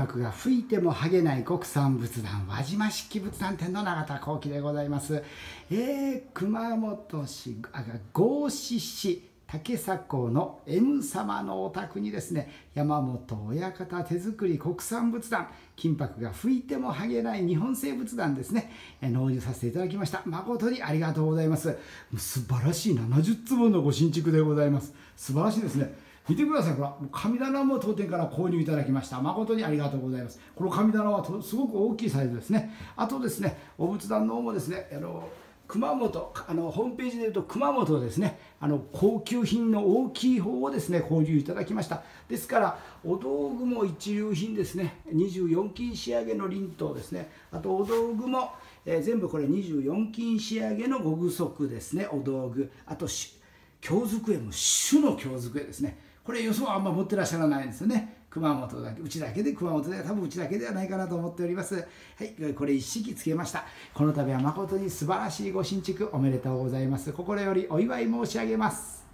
箔が吹いても剥げない国産仏壇輪島式仏壇店の永田幸喜でございます。えー、熊本市あ合志市竹迫の M 様のお宅にですね山本親方手作り国産仏壇金箔が吹いても剥げない日本製仏壇ですね納入させていただきました。誠にありがとうございます。素晴らしい70坪のご新築でございます。素晴らしいですね。見てください、これ神棚も当店から購入いただきました。誠にありがとうございます。この神棚はすごく大きいサイズですね。あとですね、お仏壇の方もですね、あの熊本あのホームページでいうと熊本ですね。あの高級品の大きい方をですね購入いただきました。ですからお道具も一流品ですね。24金仕上げの輪頭ですね。あとお道具も、えー、全部これ24金仕上げのご具足ですね。お道具。あとし京机も主の京机ですね。これ予想はあんま持ってらっしゃらないんですよね。熊本だけうちだけで熊本で多分うちだけではないかなと思っております。はいこれ一式つけました。この度は誠に素晴らしいご新築おめでとうございます。心よりお祝い申し上げます。